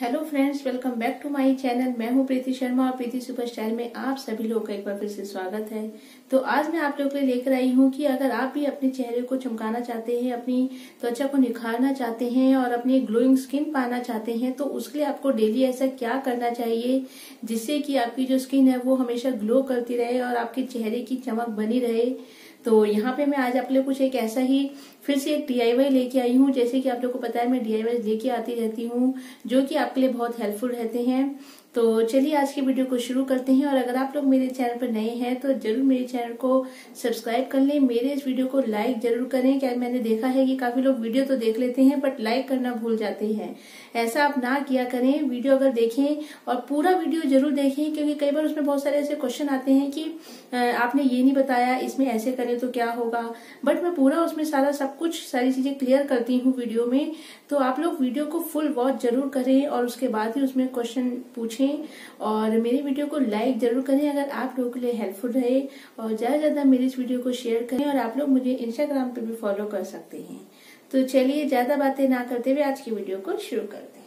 Hello friends welcome back to my channel मैं हूँ प्रीति शर्मा और प्रीति सुपर स्टाइल में आप सभी लोगों का एक बार फिर से स्वागत है। तो आज मैं आप लोगों के लिए लेकर आई हूँ कि अगर आप भी अपने चेहरे को चमकाना चाहते हैं, अपनी त्वचा को निखारना चाहते हैं और अपनी ग्लोइंग स्किन पाना चाहते हैं तो उसके लिए आपको डेली ऐसा क्या करना चाहिए जिससे कि आपकी जो स्किन है वो हमेशा ग्लो करती रहे और आपके चेहरे की चमक बनी रहे। तो यहाँ पे मैं आज आप लोग कुछ एक ऐसा ही फिर से एक डीआईवाई लेके आई हूँ, जैसे कि आप लोग को पता है मैं डीआईवाई लेके आती रहती हूँ, जो कि आपके लिए बहुत हेल्पफुल रहते हैं। तो चलिए आज की वीडियो को शुरू करते हैं और अगर आप लोग मेरे चैनल पर नए हैं तो ज़रूर मेरे चैनल को सब्सक्राइब कर लें। मेरे इस वीडियो को लाइक ज़रूर करें। क्या मैंने देखा है कि काफ़ी लोग वीडियो तो देख लेते हैं, बट लाइक करना भूल जाते हैं। ऐसा आप ना किया करें। वीडियो अगर देखें और पूरा वीडियो ज़रूर देखें, क्योंकि कई बार उसमें बहुत सारे ऐसे क्वेश्चन आते हैं कि आपने ये नहीं बताया, इसमें ऐसे करें तो क्या होगा? बट मैं पूरा उसमें सारा सब कुछ, सारी चीज़ें क्लियर करती हूँ वीडियो में। तो आप लोग वीडियो को फुल वॉच ज़रूर करें और उसके बाद ही उसमें क्वेश्चन पूछें। और मेरी वीडियो को लाइक ज़रूर करें अगर आप लोगों के लिए हेल्पफुल रहे और ज़्यादा ज़्यादा मेरी इस वीडियो को शेयर करें और आप लोग मुझे इंस्टाग्राम पे भी फॉलो कर सकते हैं। तो चलिए ज़्यादा बातें ना करते हुए आज की वीडियो को शुरू करते हैं।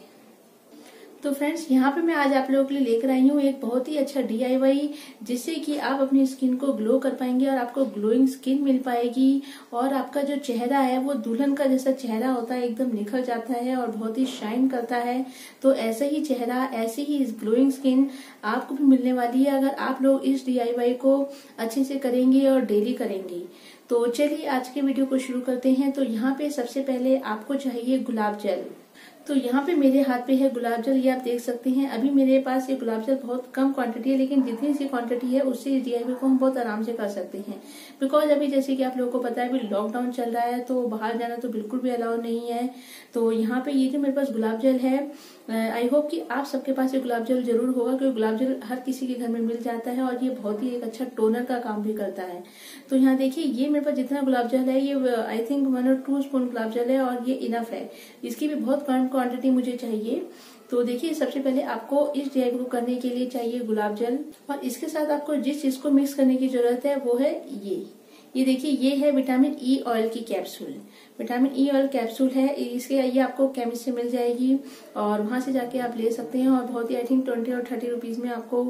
तो फ्रेंड्स यहाँ पे मैं आज आप लोगों के लिए लेकर आई हूँ एक बहुत ही अच्छा डीआईवाई जिससे कि आप अपनी स्किन को ग्लो कर पाएँगे और आपको ग्लोइंग स्किन मिल पाएगी। और आपका जो चेहरा है, वो दुल्हन का जैसा चेहरा होता है, एकदम निखर जाता है और बहुत ही शाइन करता है। तो ऐसा ही चेहरा, ऐसी ही ग्लोइंग स्किन आपको भी मिलने वाली है अगर आप लोग इस डीआईवाई को अच्छे से करेंगे और डेली करेंगे। तो चलिए आज के वीडियो को शुरू करते हैं। तो यहाँ पे सबसे पहले आपको चाहिए गुलाब जल। तो यहाँ पे मेरे हाथ पे है गुलाब जल, ये आप देख सकते हैं। अभी मेरे पास ये गुलाब जल बहुत कम क्वांटिटी है, लेकिन जितनी सी क्वांटिटी है, उससे डीआईवी को हम बहुत आराम से कर सकते हैं। बिकॉज़ अभी जैसे कि आप लोगों को पता है, अभी लॉकडाउन चल रहा है तो बाहर जाना तो बिल्कुल भी अलाउ नहीं है। तो यहाँ पे ये जो मेरे पास गुलाब जल है आई होप कि आप सबके पास ये गुलाब जल ज़रूर होगा, क्योंकि गुलाब जल हर किसी के घर में मिल जाता है और ये बहुत ही एक अच्छा टोनर का काम भी करता है। तो यहाँ देखिए, ये मेरे पास जितना गुलाब जल है, ये आई थिंक वन और टू स्पून गुलाब जल है और ये इनफ है। इसकी भी बहुत कम क्वांटिटी मुझे चाहिए। तो देखिए, सबसे पहले आपको इस डीआईवी को करने के लिए चाहिए गुलाब जल। और इसके साथ आपको जिस चीज़ को मिक्स करने की ज़रूरत है, वो है ये। ये देखिए, ये है विटामिन ई ऑयल की capsule vitamin E oil capsule है। इसके ये आपको केमिस्ट से मिल जाएगी और वहाँ से जाके आप ले सकते हैं। और बहुत ही आई थिंक ट्वेंटी और थर्टी रुपीज़ में आपको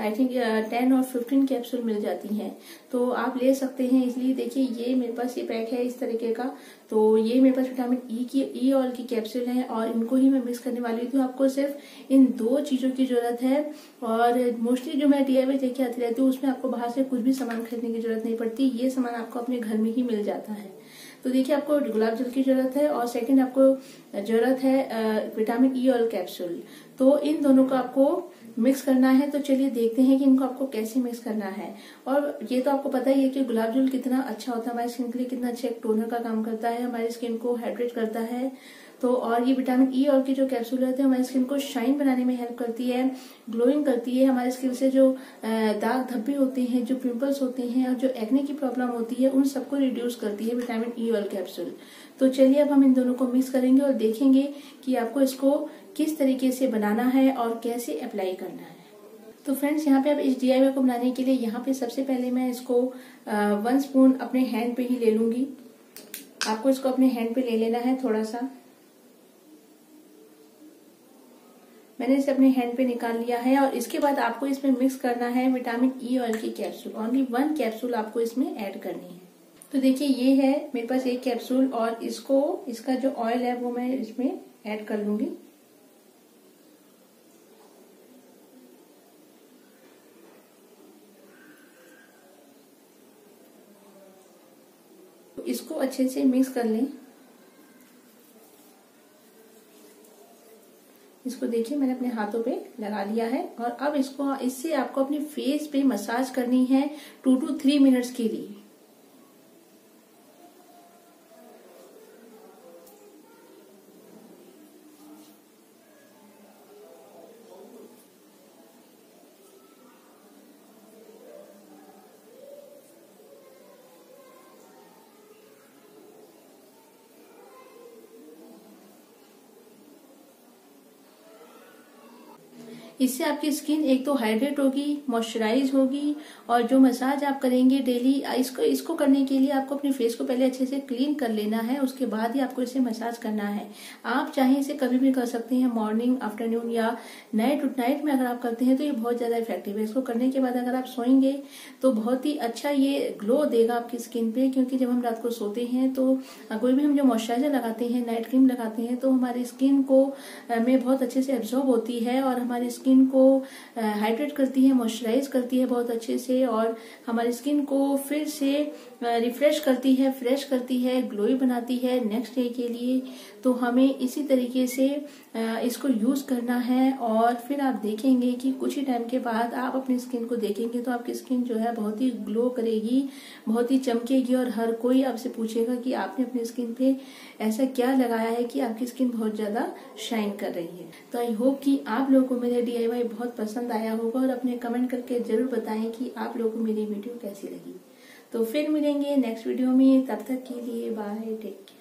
आई थिंक टेन और फिफ्टीन कैप्सूल मिल जाती हैं। तो आप ले सकते हैं। इसलिए देखिए, ये मेरे पास ये पैक है इस तरीके का। तो ये मेरे पास विटामिन ई की ई ऑयल की कैप्सूल है और इनको ही मैं मिक्स करने वाली हूँ आपको सिर्फ़ इन दो चीज़ों की ज़रूरत है। और मोस्टली जो मैं डीआईवाई लेके आती रहती हूँ, उसमें आपको बाहर से कुछ भी सामान खरीदने की ज़रूरत नहीं पड़ती। ये सामान आपको अपने घर में ही मिल जाता है। तो देखिए, आपको गुलाब जल की ज़रूरत है और सेकंड आपको ज़रूरत है विटामिन ई ऑयल कैप्सूल तो इन दोनों को आपको मिक्स करना है तो चलिए देखते हैं कि इनको आपको कैसे मिक्स करना है। और ये तो आपको पता ही है कि गुलाब जल कितना अच्छा होता है, हमारी स्किन के लिए कितना अच्छा एक टोनर का काम करता है, हमारी स्किन को हाइड्रेट करता है। तो और ये विटामिन ई e और की जो कैप्सूल रहते हैं, हमारी स्किन को शाइन बनाने में हेल्प करती है, ग्लोइंग करती है, हमारी स्किन से जो दाग धब्बे होते हैं, जो पिंपल्स होते हैं और जो एक्ने की प्रॉब्लम होती है, उन सबको रिड्यूस करती है विटामिन ई e और कैप्सूल। तो चलिए अब हम इन दोनों को मिक्स करेंगे और देखेंगे कि आपको इसको किस तरीके से बनाना है और कैसे अप्लाई करना है। तो फ्रेंड्स यहाँ पे अब इस डी को बनाने के लिए यहाँ पे सबसे पहले मैं इसको वन स्पून अपने हैंड पे ही ले लूँगी। आपको इसको अपने हैंड पे ले लेना है थोड़ा सा मैंने इसे अपने हैंड पे निकाल लिया है और इसके बाद आपको इसमें मिक्स करना है विटामिन ई ऑयल की कैप्सूल ओनली वन कैप्सूल आपको इसमें ऐड करनी है। तो देखिए, ये है मेरे पास एक कैप्सूल और इसको, इसका जो ऑयल है वो मैं इसमें ऐड कर लूँगी। इसको अच्छे से मिक्स कर लें। इसको देखिए, मैंने अपने हाथों पे लगा लिया है। और अब इसको, इससे आपको अपने फेस पे मसाज करनी है टू टू थ्री मिनट्स के लिए। इससे आपकी स्किन एक तो हाइड्रेट होगी, मॉइस्चराइज होगी और जो मसाज आप करेंगे डेली इसको इसको करने के लिए आपको अपने फेस को पहले अच्छे से क्लीन कर लेना है, उसके बाद ही आपको इसे मसाज करना है। आप चाहे इसे कभी भी कर सकते हैं मॉर्निंग आफ्टरनून या नाइट नाइट में अगर आप करते हैं तो ये बहुत ज़्यादा इफ़ेक्टिव है। इसको करने के बाद अगर आप सोएँगे तो बहुत ही अच्छा ये ग्लो देगा आपकी स्किन पे, क्योंकि जब हम रात को सोते हैं तो कोई भी हम जो मॉइस्चराइजर लगाते हैं नाइट क्रीम लगाते हैं तो हमारी स्किन को में बहुत अच्छे से एब्जॉर्ब होती है और हमारी स्किन को हाइड्रेट करती है मॉइस्चराइज करती है बहुत अच्छे से और हमारी स्किन को फिर से रिफ्रेश करती है फ्रेश करती है ग्लोई बनाती है नेक्स्ट डे के लिए। तो हमें इसी तरीके से इसको यूज़ करना है और फिर आप देखेंगे कि कुछ ही टाइम के बाद आप अपनी स्किन को देखेंगे तो आपकी स्किन जो है बहुत ही ग्लो करेगी, बहुत ही चमकेगी और हर कोई आपसे पूछेगा कि आपने अपनी स्किन पे ऐसा क्या लगाया है कि आपकी स्किन बहुत ज़्यादा शाइन कर रही है। तो आई होप कि आप लोगों को मेरे डी बहुत पसंद आया होगा और अपने कमेंट करके ज़रूर बताएँ कि आप लोगों को मेरी वीडियो कैसी लगी। तो फिर मिलेंगे नेक्स्ट वीडियो में, तब तक के लिए बाय टेक केयर